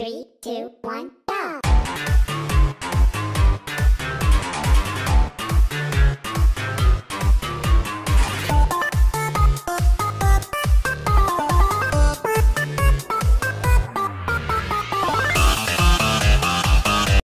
Three, two, one!